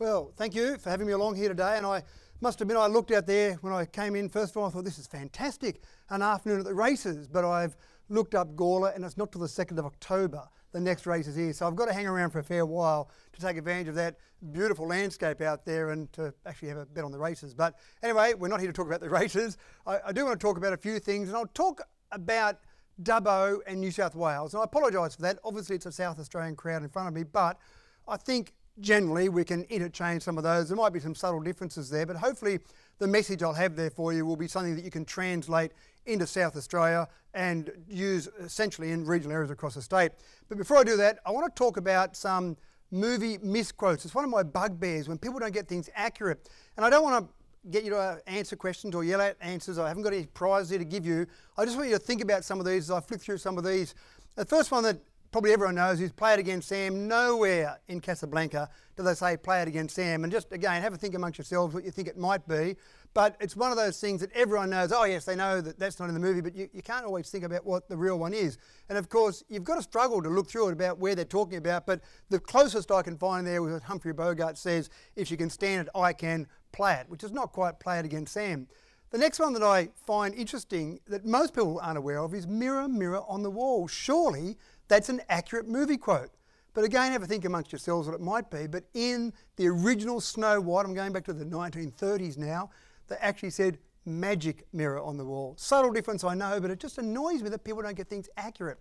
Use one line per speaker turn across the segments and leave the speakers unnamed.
Well, thank you for having me along here today. And I must admit, I looked out there when I came in. First of all, I thought this is fantastic, an afternoon at the races. But I've looked up Gawler, and it's not till the 2nd of October. The next race is here. So I've got to hang around for a fair while to take advantage of that beautiful landscape out there and to actually have a bet on the races. But anyway, we're not here to talk about the races. I, I do want to talk about a few things, and I'll talk about Dubbo and New South Wales. And I apologise for that. Obviously, it's a South Australian crowd in front of me, but I think generally we can interchange some of those. There might be some subtle differences there, but hopefully the message I'll have there for you will be something that you can translate into South Australia and use essentially in regional areas across the state. But before I do that, I want to talk about some movie misquotes. It's one of my bugbears when people don't get things accurate. And I don't want to get you to answer questions or yell out answers. I haven't got any prizes here to give you. I just want you to think about some of these as I flick through some of these. The first one that probably everyone knows who's played against Sam. Nowhere in Casablanca do they say play it against Sam. And just again, have a think amongst yourselves what you think it might be. But it's one of those things that everyone knows, oh yes, they know that that's not in the movie, but you, you can't always think about what the real one is. And of course, you've got to struggle to look through it about where they're talking about. But the closest I can find there was Humphrey Bogart says, if you can stand it, I can play it, which is not quite play it against Sam. The next one that I find interesting that most people aren't aware of is mirror, mirror on the wall. Surely that's an accurate movie quote. But again, have a think amongst yourselves what it might be. But in the original Snow White, I'm going back to the 1930s now, they actually said magic mirror on the wall. Subtle difference, I know, but it just annoys me that people don't get things accurate.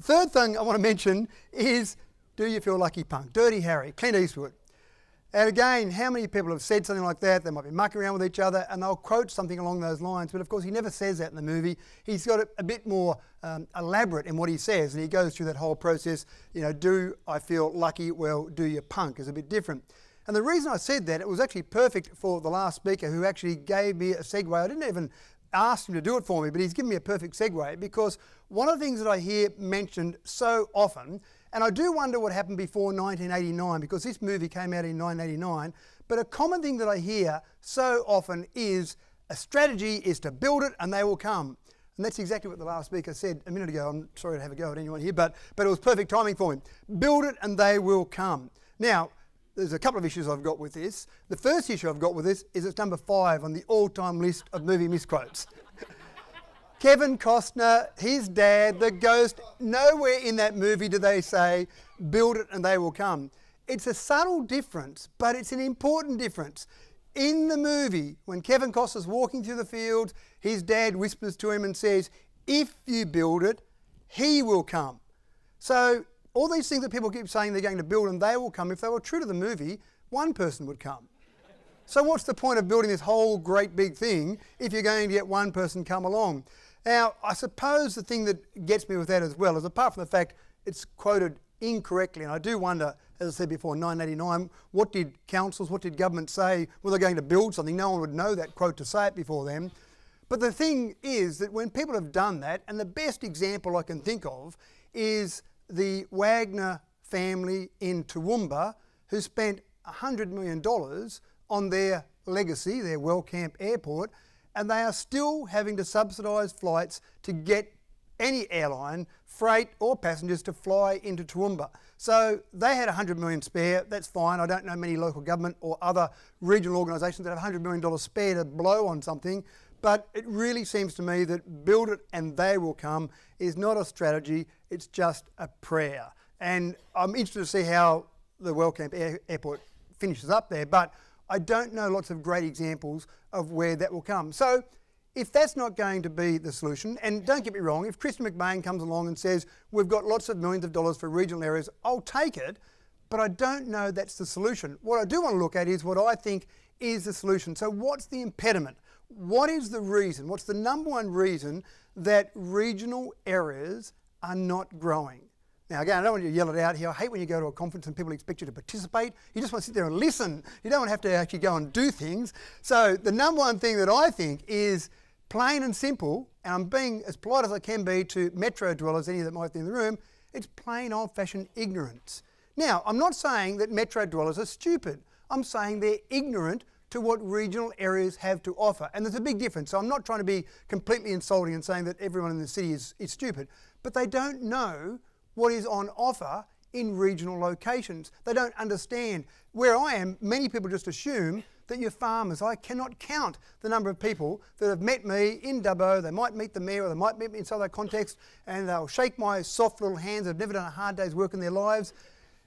Third thing I want to mention is Do You Feel Lucky Punk? Dirty Harry, Clint Eastwood. And again, how many people have said something like that? They might be mucking around with each other and they'll quote something along those lines. But of course, he never says that in the movie. He's got it a bit more um, elaborate in what he says. And he goes through that whole process. You know, do I feel lucky? Well, do you punk? is a bit different. And the reason I said that, it was actually perfect for the last speaker who actually gave me a segue. I didn't even ask him to do it for me, but he's given me a perfect segue because one of the things that I hear mentioned so often and I do wonder what happened before 1989 because this movie came out in 1989. But a common thing that I hear so often is a strategy is to build it and they will come. And that's exactly what the last speaker said a minute ago. I'm sorry to have a go at anyone here, but, but it was perfect timing for him. Build it and they will come. Now, there's a couple of issues I've got with this. The first issue I've got with this is it's number five on the all time list of movie misquotes. Kevin Costner, his dad, the ghost, nowhere in that movie do they say, build it and they will come. It's a subtle difference, but it's an important difference. In the movie, when Kevin Costner's walking through the field, his dad whispers to him and says, If you build it, he will come. So, all these things that people keep saying they're going to build and they will come, if they were true to the movie, one person would come. So, what's the point of building this whole great big thing if you're going to get one person come along? Now, I suppose the thing that gets me with that as well is apart from the fact it's quoted incorrectly, and I do wonder, as I said before, 989, what did councils, what did government say? Were they going to build something? No one would know that quote to say it before them. But the thing is that when people have done that, and the best example I can think of is the Wagner family in Toowoomba who spent $100 million on their legacy, their Wellcamp Airport, and they are still having to subsidise flights to get any airline, freight or passengers to fly into Toowoomba. So they had 100 million spare, that's fine. I don't know many local government or other regional organisations that have $100 million spare to blow on something, but it really seems to me that build it and they will come is not a strategy, it's just a prayer. And I'm interested to see how the Wellcamp Air Airport finishes up there, but I don't know lots of great examples of where that will come. So if that's not going to be the solution, and don't get me wrong, if Kristy McBain comes along and says, we've got lots of millions of dollars for regional areas, I'll take it, but I don't know that's the solution. What I do want to look at is what I think is the solution. So what's the impediment? What is the reason? What's the number one reason that regional areas are not growing? Now, again, I don't want you to yell it out here. I hate when you go to a conference and people expect you to participate. You just want to sit there and listen. You don't want to have to actually go and do things. So, the number one thing that I think is plain and simple, and I'm being as polite as I can be to metro dwellers, any of that might be in the room, it's plain old fashioned ignorance. Now, I'm not saying that metro dwellers are stupid. I'm saying they're ignorant to what regional areas have to offer. And there's a big difference. So I'm not trying to be completely insulting and saying that everyone in the city is, is stupid, but they don't know what is on offer in regional locations. They don't understand. Where I am, many people just assume that you're farmers. I cannot count the number of people that have met me in Dubbo. They might meet the mayor or they might meet me in some other context and they'll shake my soft little hands. They've never done a hard day's work in their lives.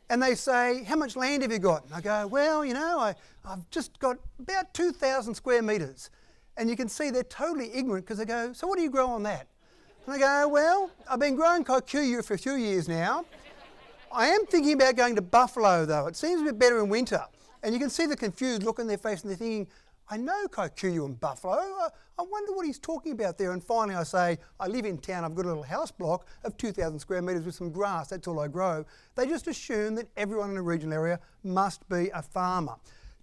And they say, How much land have you got? And I go, Well, you know, I, I've just got about 2,000 square metres. And you can see they're totally ignorant because they go, So what do you grow on that? And I go, Well, I've been growing kikuyu for a few years now. I am thinking about going to Buffalo though. It seems a bit better in winter. And you can see the confused look on their face and they're thinking, I know Kikuyu and Buffalo. I, I, wonder what he's talking about there. And finally, I say, I live in town. I've got a little house block of 2,000 square metres with some grass. That's all I grow. They just assume that everyone in a regional area must be a farmer.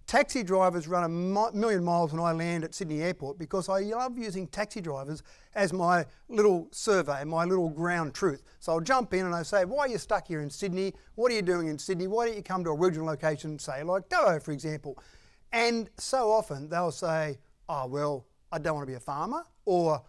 Taxi drivers run a million miles when I land at Sydney Airport because I love using taxi drivers as my little survey, my little ground truth. So I'll jump in and I say, why are you stuck here in Sydney? What are you doing in Sydney? Why don't you come to a regional location, say like Dubbo, for example? And so often they'll say, oh, well, I don't want to be a farmer, or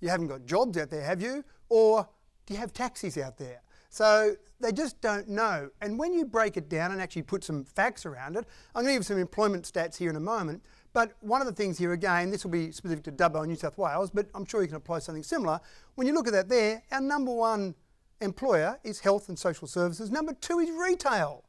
you haven't got jobs out there, have you? Or do you have taxis out there? So they just don't know. And when you break it down and actually put some facts around it, I'm going to give some employment stats here in a moment. But one of the things here, again, this will be specific to Dubbo and New South Wales, but I'm sure you can apply something similar. When you look at that there, our number one employer is health and social services. Number two is retail.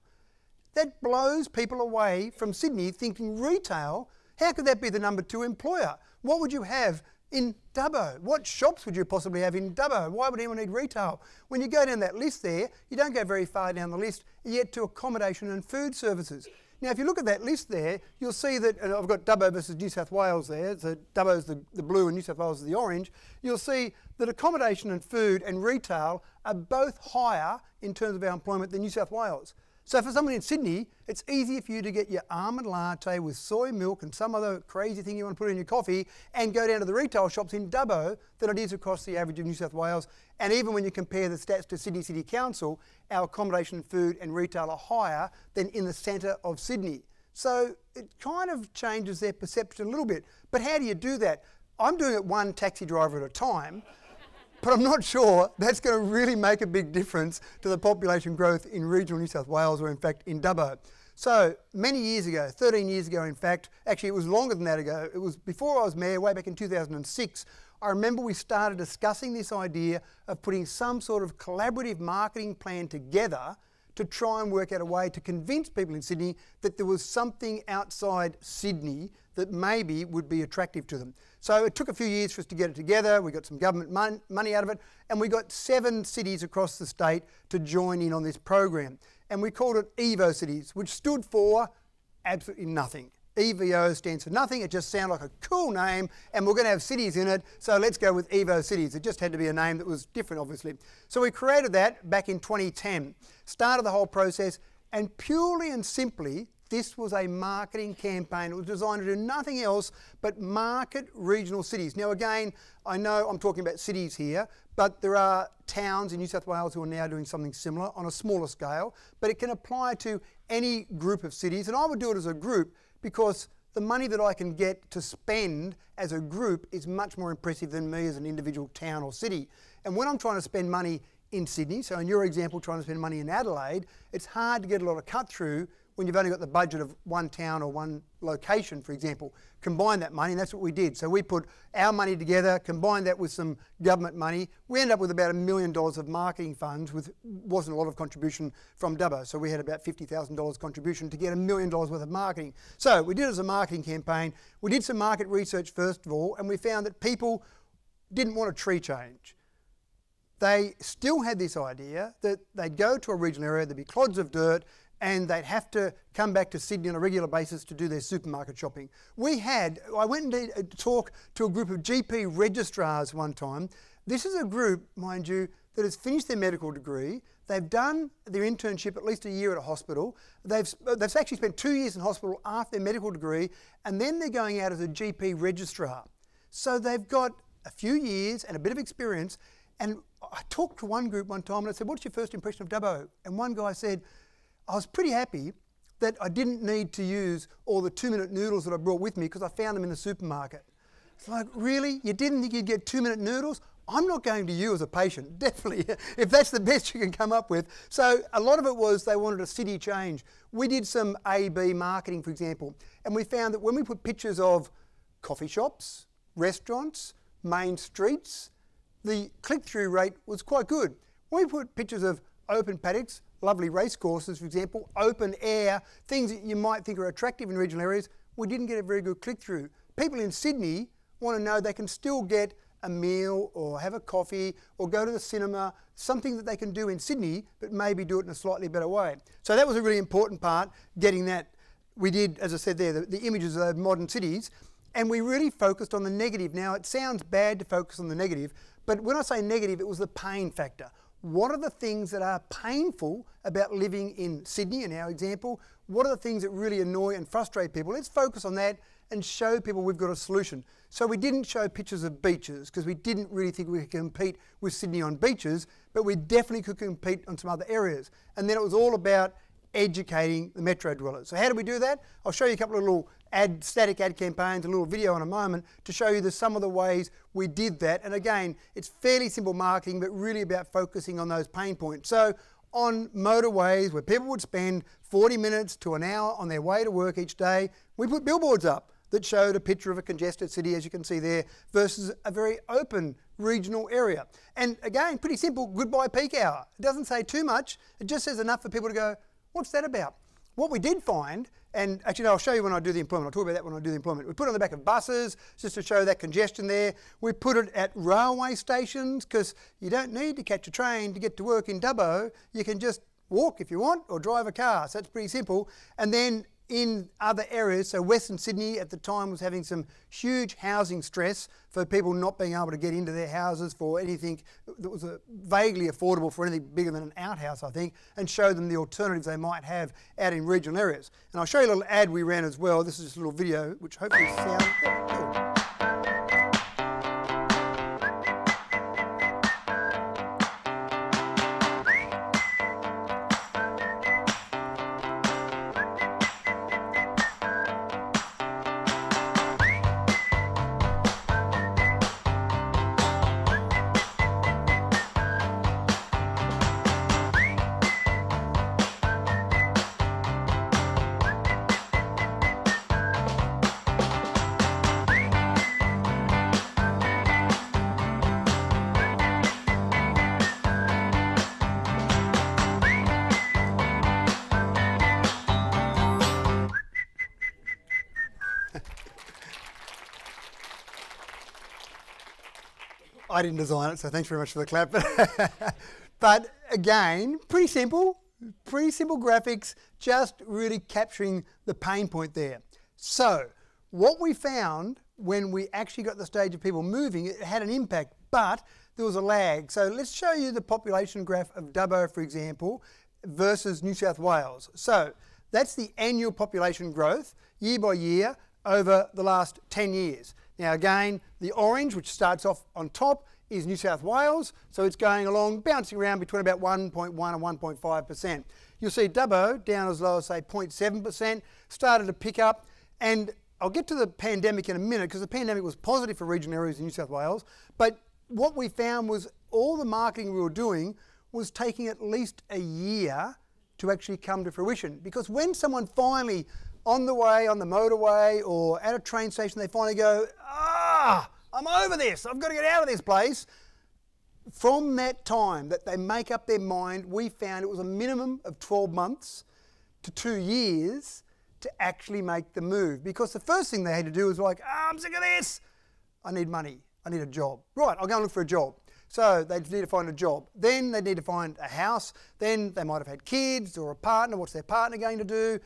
That blows people away from Sydney thinking retail. How could that be the number two employer? What would you have in Dubbo? What shops would you possibly have in Dubbo? Why would anyone need retail? When you go down that list there, you don't go very far down the list, yet to accommodation and food services. Now, if you look at that list there, you'll see that I've got Dubbo versus New South Wales there. So Dubbo's the, the blue and New South Wales is the orange. You'll see that accommodation and food and retail are both higher in terms of our employment than New South Wales. So for someone in Sydney, it's easier for you to get your almond latte with soy milk and some other crazy thing you want to put in your coffee and go down to the retail shops in Dubbo than it is across the average of New South Wales. And even when you compare the stats to Sydney City Council, our accommodation, food and retail are higher than in the centre of Sydney. So it kind of changes their perception a little bit. But how do you do that? I'm doing it one taxi driver at a time but I'm not sure that's going to really make a big difference to the population growth in regional New South Wales or in fact in Dubbo. So many years ago, 13 years ago in fact, actually it was longer than that ago, it was before I was mayor, way back in 2006, I remember we started discussing this idea of putting some sort of collaborative marketing plan together to try and work out a way to convince people in Sydney that there was something outside Sydney that maybe would be attractive to them. So it took a few years for us to get it together. We got some government mon money out of it, and we got seven cities across the state to join in on this program. And we called it EVO Cities, which stood for absolutely nothing. EVO stands for nothing. It just sounded like a cool name, and we're going to have cities in it, so let's go with Evo Cities. It just had to be a name that was different, obviously. So we created that back in 2010, started the whole process, and purely and simply, this was a marketing campaign. It was designed to do nothing else but market regional cities. Now, again, I know I'm talking about cities here, but there are towns in New South Wales who are now doing something similar on a smaller scale, but it can apply to any group of cities, and I would do it as a group because the money that I can get to spend as a group is much more impressive than me as an individual town or city. And when I'm trying to spend money in Sydney, so in your example, trying to spend money in Adelaide, it's hard to get a lot of cut through when you've only got the budget of one town or one location, for example, combine that money, and that's what we did. So we put our money together, combined that with some government money. We ended up with about a million dollars of marketing funds, with wasn't a lot of contribution from Dubbo. So we had about $50,000 contribution to get a million dollars worth of marketing. So we did it as a marketing campaign. We did some market research first of all, and we found that people didn't want a tree change they still had this idea that they'd go to a regional area, there'd be clods of dirt, and they'd have to come back to Sydney on a regular basis to do their supermarket shopping. We had, I went and did a talk to a group of GP registrars one time. This is a group, mind you, that has finished their medical degree. They've done their internship at least a year at a hospital. They've, they've actually spent two years in hospital after their medical degree, and then they're going out as a GP registrar. So they've got a few years and a bit of experience. And I talked to one group one time and I said, What's your first impression of Dubbo? And one guy said, I was pretty happy that I didn't need to use all the two minute noodles that I brought with me because I found them in the supermarket. It's like, really? You didn't think you'd get two minute noodles? I'm not going to you as a patient, definitely, if that's the best you can come up with. So a lot of it was they wanted a city change. We did some A-B marketing, for example, and we found that when we put pictures of coffee shops, restaurants, main streets, the click-through rate was quite good. When we put pictures of open paddocks, lovely race courses, for example, open air, things that you might think are attractive in regional areas, we didn't get a very good click-through. People in Sydney want to know they can still get a meal or have a coffee or go to the cinema, something that they can do in Sydney, but maybe do it in a slightly better way. So that was a really important part, getting that. We did, as I said there, the, the images of modern cities, and we really focused on the negative. Now, it sounds bad to focus on the negative, but when I say negative, it was the pain factor. What are the things that are painful about living in Sydney, in our example? What are the things that really annoy and frustrate people? Let's focus on that and show people we've got a solution. So we didn't show pictures of beaches because we didn't really think we could compete with Sydney on beaches, but we definitely could compete on some other areas. And then it was all about educating the metro dwellers. So how do we do that? I'll show you a couple of little ad, static ad campaigns, a little video in a moment to show you the, some of the ways we did that. And again, it's fairly simple marketing, but really about focusing on those pain points. So on motorways where people would spend 40 minutes to an hour on their way to work each day, we put billboards up that showed a picture of a congested city, as you can see there, versus a very open regional area. And again, pretty simple, goodbye peak hour. It doesn't say too much, it just says enough for people to go, what's that about? What we did find, and actually I'll show you when I do the employment, I'll talk about that when I do the employment. We put it on the back of buses just to show that congestion there. We put it at railway stations because you don't need to catch a train to get to work in Dubbo. You can just walk if you want or drive a car. So that's pretty simple. And then in other areas. So Western Sydney at the time was having some huge housing stress for people not being able to get into their houses for anything that was uh, vaguely affordable for anything bigger than an outhouse, I think, and show them the alternatives they might have out in regional areas. And I'll show you a little ad we ran as well. This is just a little video which hopefully sounds... I didn't design it, so thanks very much for the clap. but again, pretty simple, pretty simple graphics, just really capturing the pain point there. So, what we found when we actually got the stage of people moving, it had an impact, but there was a lag. So let's show you the population graph of Dubbo, for example, versus New South Wales. So that's the annual population growth year by year over the last 10 years. Now again, the orange, which starts off on top, is New South Wales, so it's going along, bouncing around between about 1.1 and 1.5%. You'll see Dubbo down as low as say 0.7%, started to pick up, and I'll get to the pandemic in a minute because the pandemic was positive for regional areas in New South Wales, but what we found was all the marketing we were doing was taking at least a year to actually come to fruition. Because when someone finally on the way, on the motorway, or at a train station, they finally go, ah, I'm over this, I've got to get out of this place. From that time that they make up their mind, we found it was a minimum of 12 months to two years to actually make the move. Because the first thing they had to do was like, oh, I'm sick of this. I need money. I need a job. Right, I'll go and look for a job. So they need to find a job. Then they need to find a house. Then they might have had kids or a partner. What's their partner going to do?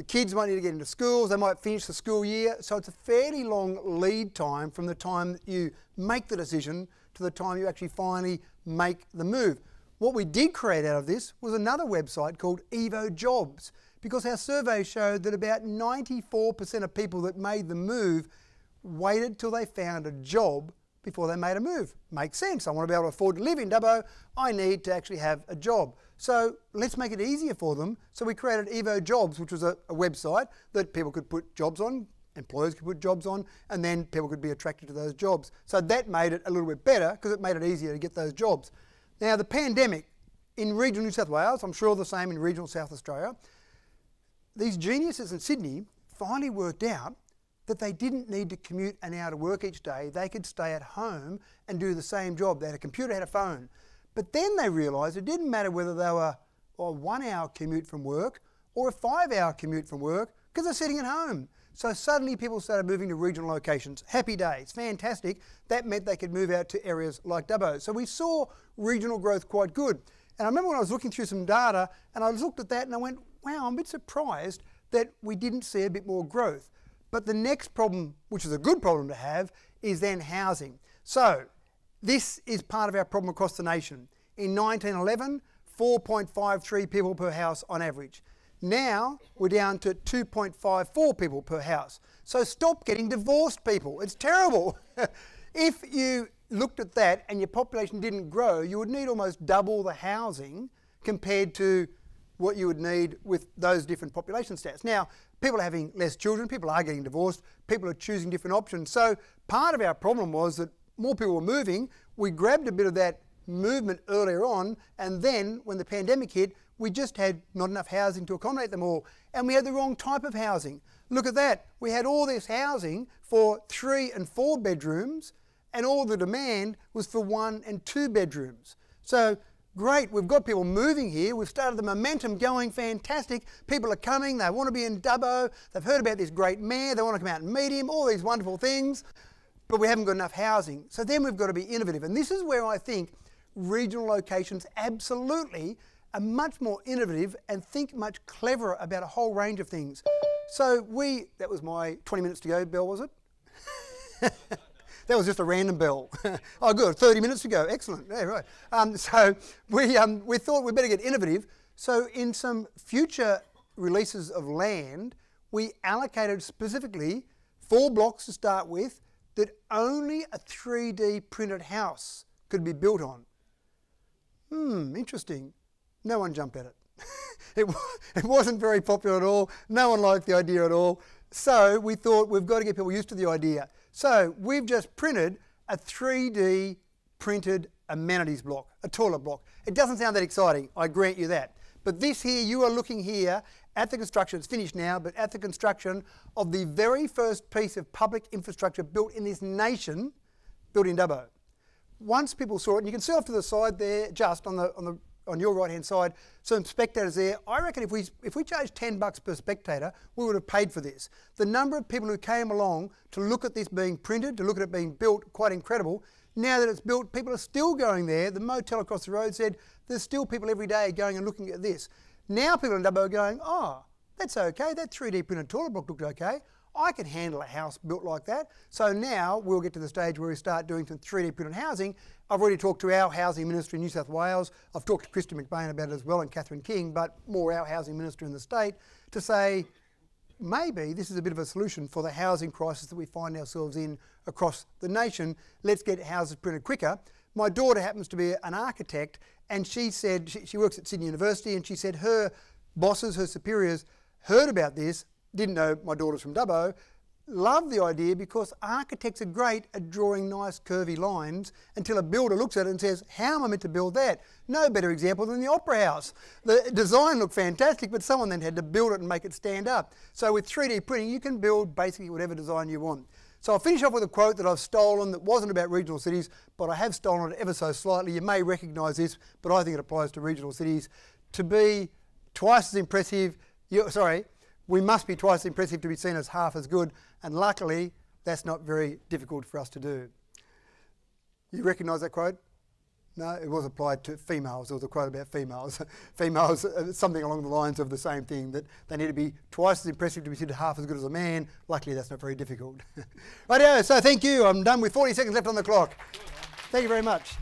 The kids might need to get into schools, they might finish the school year. So it's a fairly long lead time from the time that you make the decision to the time you actually finally make the move. What we did create out of this was another website called Evo Jobs because our survey showed that about 94% of people that made the move waited till they found a job before they made a move. Makes sense. I want to be able to afford to live in Dubbo. I need to actually have a job. So let's make it easier for them. So we created Evo Jobs, which was a, a website that people could put jobs on employers could put jobs on, and then people could be attracted to those jobs. So that made it a little bit better because it made it easier to get those jobs. Now, the pandemic in regional New South Wales, I'm sure the same in regional South Australia, these geniuses in Sydney finally worked out that they didn't need to commute an hour to work each day. They could stay at home and do the same job. They had a computer, had a phone. But then they realised it didn't matter whether they were a one hour commute from work or a five hour commute from work because they're sitting at home. So suddenly people started moving to regional locations. Happy days, fantastic. That meant they could move out to areas like Dubbo. So we saw regional growth quite good. And I remember when I was looking through some data and I looked at that and I went, wow, I'm a bit surprised that we didn't see a bit more growth. But the next problem, which is a good problem to have, is then housing. So this is part of our problem across the nation. In 1911, 4.53 people per house on average. Now we're down to 2.54 people per house. So stop getting divorced, people. It's terrible. if you looked at that and your population didn't grow, you would need almost double the housing compared to what you would need with those different population stats. Now, people are having less children, people are getting divorced, people are choosing different options. So part of our problem was that more people were moving. We grabbed a bit of that movement earlier on, and then when the pandemic hit, we just had not enough housing to accommodate them all. And we had the wrong type of housing. Look at that. We had all this housing for three and four bedrooms, and all the demand was for one and two bedrooms. So Great, we've got people moving here. We've started the momentum going fantastic. People are coming, they want to be in Dubbo. They've heard about this great mayor, they want to come out and meet him, all these wonderful things. But we haven't got enough housing. So then we've got to be innovative. And this is where I think regional locations absolutely are much more innovative and think much cleverer about a whole range of things. So we, that was my 20 minutes to go, Bell, was it? That was just a random bell. oh, good, 30 minutes to go. Excellent. Yeah, right. Um, so we, um, we thought we'd better get innovative. So in some future releases of land, we allocated specifically four blocks to start with that only a 3D printed house could be built on. Hmm, interesting. No one jumped at it. it, it wasn't very popular at all. No one liked the idea at all. So we thought we've got to get people used to the idea. So we've just printed a 3D printed amenities block, a toilet block. It doesn't sound that exciting, I grant you that. But this here, you are looking here at the construction, it's finished now, but at the construction of the very first piece of public infrastructure built in this nation, built in Dubbo. Once people saw it, and you can see off to the side there, just on the, on the on your right hand side, some spectators there. I reckon if we if we charged 10 bucks per spectator, we would have paid for this. The number of people who came along to look at this being printed, to look at it being built, quite incredible. Now that it's built, people are still going there. The motel across the road said there's still people every day going and looking at this. Now people in Dubbo are going, oh, that's okay. That 3D printed toilet block looked okay. I can handle a house built like that. So now we'll get to the stage where we start doing some 3D printed housing. I've already talked to our housing minister in New South Wales. I've talked to Kristy McBain about it as well and Catherine King, but more our housing minister in the state to say maybe this is a bit of a solution for the housing crisis that we find ourselves in across the nation. Let's get houses printed quicker. My daughter happens to be an architect and she said, she, she works at Sydney University and she said her bosses, her superiors heard about this didn't know my daughter's from Dubbo, love the idea because architects are great at drawing nice curvy lines until a builder looks at it and says, how am I meant to build that? No better example than the Opera House. The design looked fantastic, but someone then had to build it and make it stand up. So with 3D printing, you can build basically whatever design you want. So I'll finish off with a quote that I've stolen that wasn't about regional cities, but I have stolen it ever so slightly. You may recognise this, but I think it applies to regional cities. To be twice as impressive, you, sorry, we must be twice as impressive to be seen as half as good, and luckily, that's not very difficult for us to do. You recognise that quote? No, it was applied to females. There was a quote about females. females, uh, something along the lines of the same thing, that they need to be twice as impressive to be considered half as good as a man. Luckily, that's not very difficult. Rightio, so thank you. I'm done with 40 seconds left on the clock. Thank you very much.